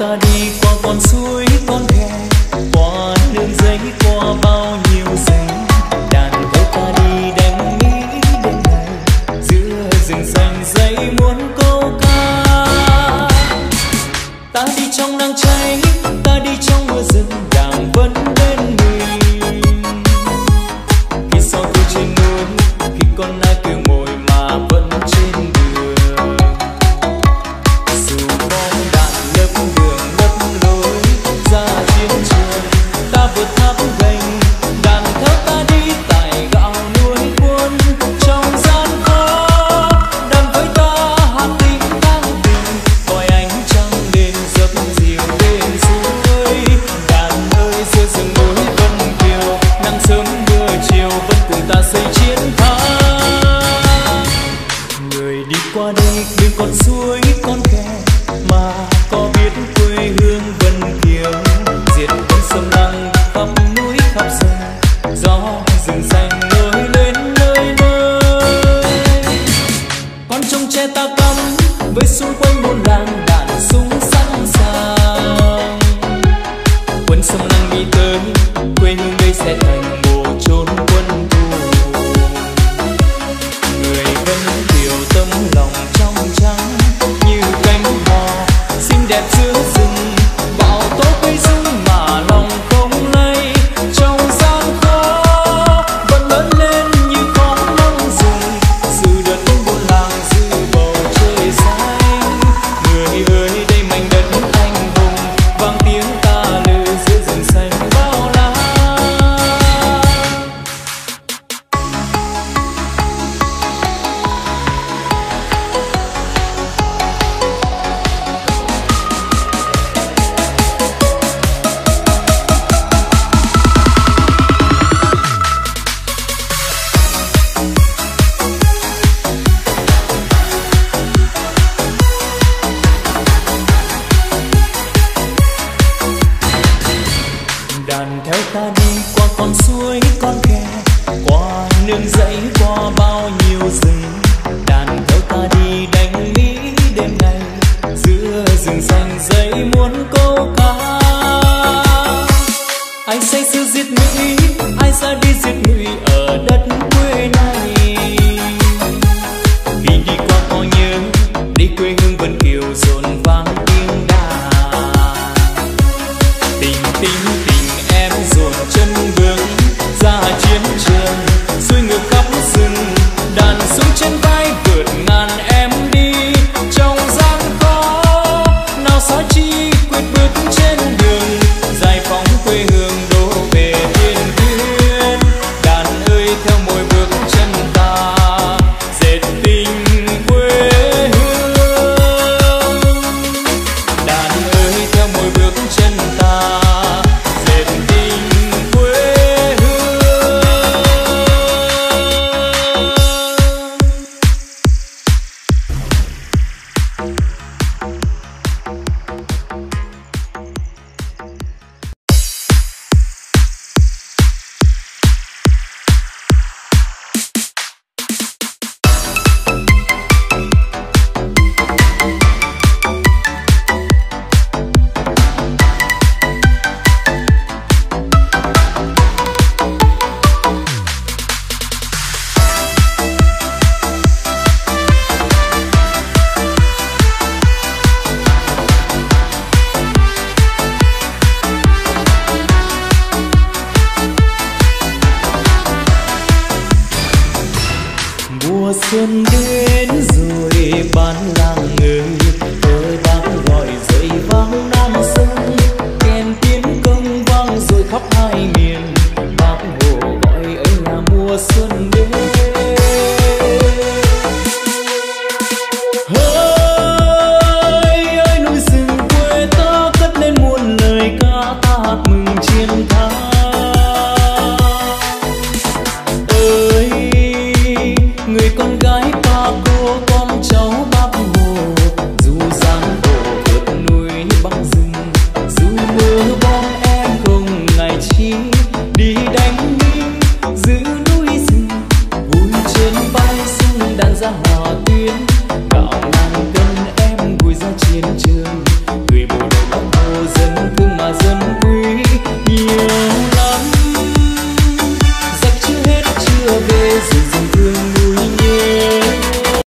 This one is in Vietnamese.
ta đi qua con suối con ghé qua nương giấy, qua bao nhiêu giây đàn câu ta đi đánh mỹ, đến ngày giữa rừng xanh giấy muốn có cùng ta xây chiến thắng. Người đi qua đây bên con suối, con kè, mà có biết quê hương vân kiều. Diệt quân sông lăng khắp núi, khắp sông gió rừng xanh nổi lên nơi nơi. Con trông tre ta cắm với xung quanh buôn làng đạn súng sẵn sàng. Quân sông lăng đi tới, quê hương đây sẽ thành đàn theo ta đi qua con suối con khe qua nương dãy qua bao nhiêu rừng. Đàn theo ta đi đánh mỹ đêm nay, giữa rừng xanh dãy muốn câu cá anh say sưa giết mỹ ai ra đi giết người ở đất xuân đến rồi bán làng ngừng đi đánh